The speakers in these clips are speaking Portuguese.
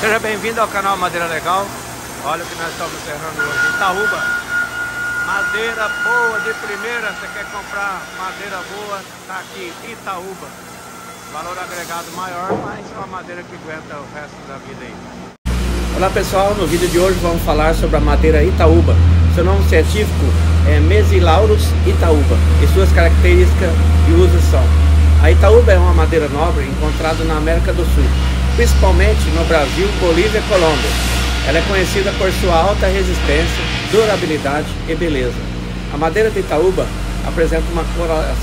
Seja bem-vindo ao canal Madeira Legal. Olha o que nós estamos encerrando hoje. Itaúba. Madeira boa de primeira. Você quer comprar madeira boa? Tá aqui, Itaúba. Valor agregado maior, mas é uma madeira que aguenta o resto da vida aí. Olá pessoal, no vídeo de hoje vamos falar sobre a madeira Itaúba. Seu nome científico é Mesilaurus Itaúba e suas características e usos são A Itaúba é uma madeira nobre encontrada na América do Sul principalmente no Brasil, Bolívia e Colômbia. Ela é conhecida por sua alta resistência, durabilidade e beleza. A madeira de Itaúba apresenta uma coloração.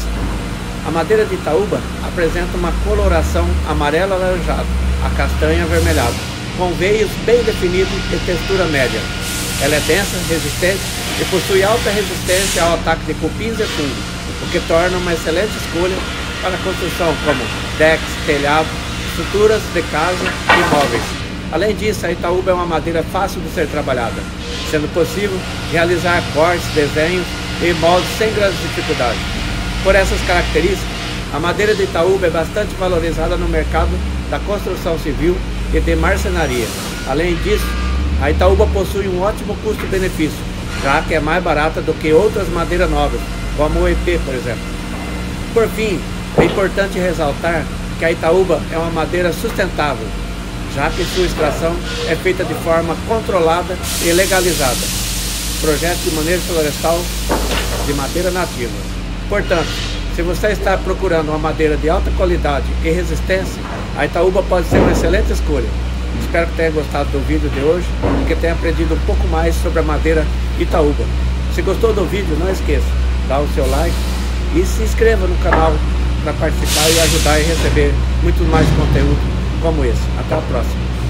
A madeira de Itaúba apresenta uma coloração amarelo alaranjado, a castanha avermelhada, com veios bem definidos e textura média. Ela é densa, resistente e possui alta resistência ao ataque de cupins e fungos, o que torna uma excelente escolha para construção como decks, telhado, estruturas de casa e móveis. Além disso, a Itaúba é uma madeira fácil de ser trabalhada, sendo possível realizar cortes, desenhos e moldes sem grandes dificuldades. Por essas características, a madeira de Itaúba é bastante valorizada no mercado da construção civil e de marcenaria. Além disso, a Itaúba possui um ótimo custo-benefício, já que é mais barata do que outras madeiras novas, como o EP, por exemplo. Por fim, é importante ressaltar que a Itaúba é uma madeira sustentável, já que sua extração é feita de forma controlada e legalizada. Projeto de manejo florestal de madeira nativa. Portanto, se você está procurando uma madeira de alta qualidade e resistência, a Itaúba pode ser uma excelente escolha. Espero que tenha gostado do vídeo de hoje e que tenha aprendido um pouco mais sobre a madeira Itaúba. Se gostou do vídeo, não esqueça, dá o seu like e se inscreva no canal para participar e ajudar e receber muito mais conteúdo como esse. Até a próxima.